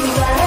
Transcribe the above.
you